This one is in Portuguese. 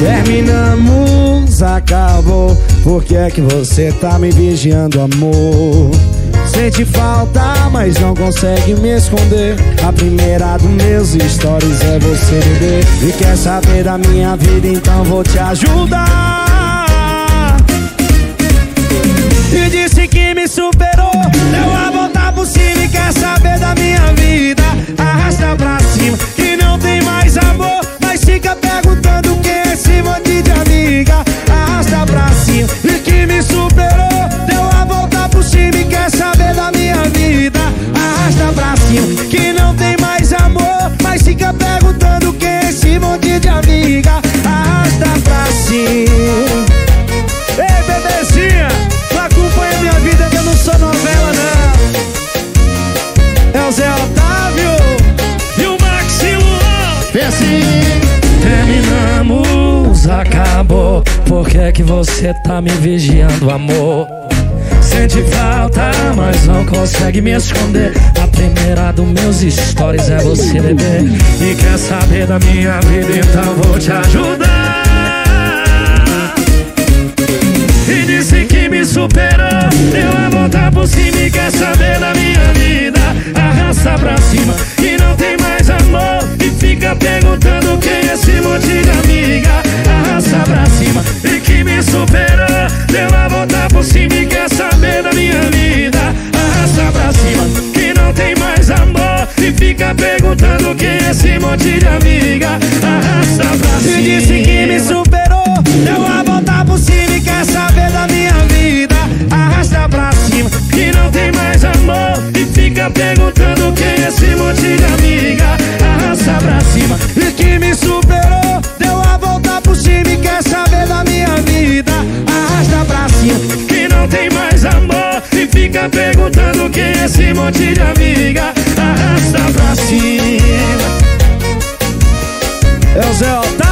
Terminamos, acabou. Por que é que você tá me vigiando, amor? Sente falta, mas não consegue me esconder. A primeira dos meus stories é você, bebê. E quer saber da minha vida, então vou te ajudar. acabou. Por que é que você tá me vigiando, amor? Sente falta, mas não consegue me esconder. A primeira dos meus stories é você, beber E quer saber da minha vida, então vou te ajudar. E disse que me superou. Deu a volta por cima e quer saber da minha vida. fica perguntando é esse monte de amiga arrasta pra cima. É o Zé Otávio.